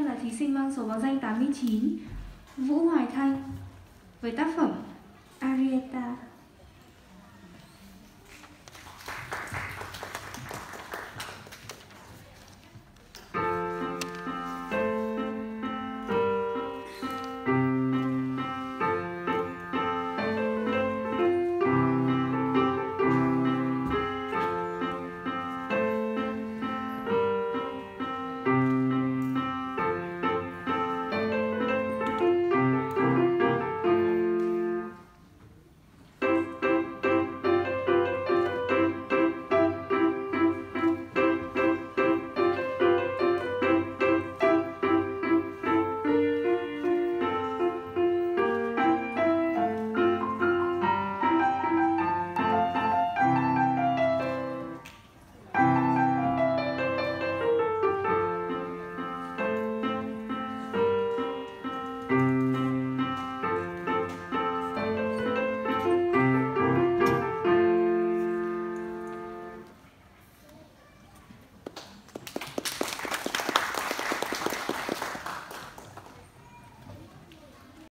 là thí sinh mang số báo danh 89 Vũ Hoài Thanh, với tác phẩm Arietta.